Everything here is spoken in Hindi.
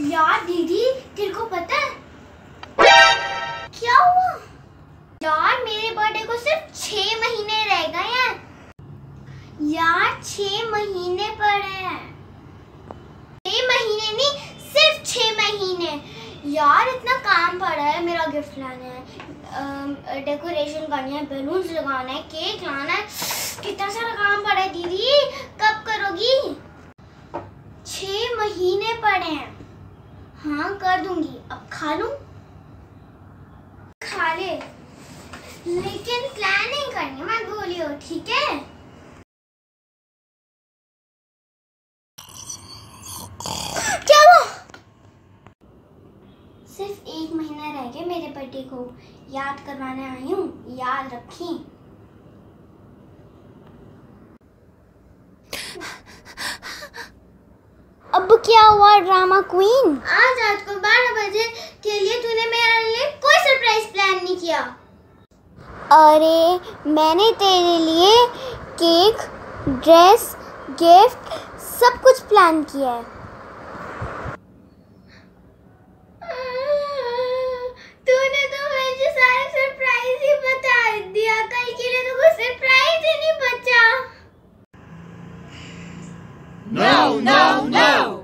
यार दीदी, तेरे को पता है? क्या हुआ? यार, मेरे बर्थडे को सिर्फ़ छह महीने रह गए हैं। यार, छह महीने पड़े हैं। छह महीने नहीं, सिर्फ़ छह महीने। यार, इतना काम पड़ा है मेरा गिफ्ट लाना। है डेकोरेशन करनी है बैलून्स लगाना है केक लाना है। कितना सारा काम पड़ा है दीदी। कब करोगी? छह महीने पड़े हैं। हाँ कर दूँगी। अब खा लूँ? खा ले। लेकिन प्लानिंग करनी भूलियो ठीक है? क्या हुआ? सिर्फ़ एक महीना रह गया मेरे बर्थडे को। याद करवाने आई हूँ, याद रखी। क्या हुआ ड्रामा क्वीन? आज रात को बारह बजे के लिए तूने मेरे लिए कोई सरप्राइज़ प्लान नहीं किया। अरे मैंने तेरे लिए केक ड्रेस गिफ्ट सब कुछ प्लान किया है। तो तो No, no, no!